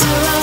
still